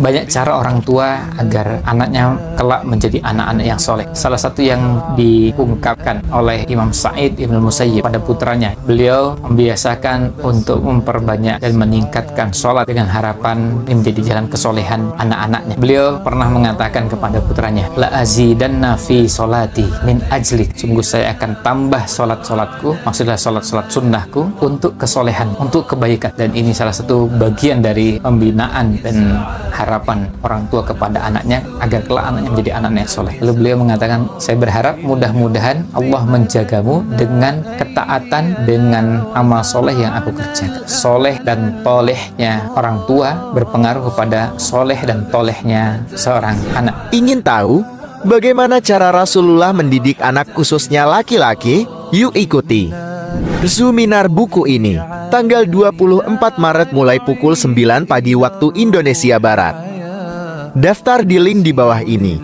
Banyak cara orang tua agar anaknya kelak menjadi anak-anak yang soleh. Salah satu yang diungkapkan oleh Imam Sa'id Ibn Musayyib pada putranya. Beliau membiasakan untuk memperbanyak dan meningkatkan sholat dengan harapan menjadi jalan kesolehan anak-anaknya. Beliau pernah mengatakan kepada putranya, La azidanna fi solati min ajlik. Sungguh saya akan tambah sholat-sholatku, maksudnya sholat-sholat sunnahku untuk kesolehan, untuk kebaikan. Dan ini salah satu bagian dari pembinaan dan harapan orang tua kepada anaknya agar kelak anaknya menjadi anak yang soleh. Lalu beliau mengatakan, saya berharap mudah-mudahan Allah menjagamu dengan ketaatan dengan amal soleh yang aku kerjakan. Soleh dan tolehnya orang tua berpengaruh kepada soleh dan tolehnya seorang anak. Ingin tahu bagaimana cara Rasulullah mendidik anak khususnya laki-laki? Yuk ikuti. Zuminar buku ini tanggal 24 Maret mulai pukul 9 pagi waktu Indonesia Barat. Daftar di link di bawah ini.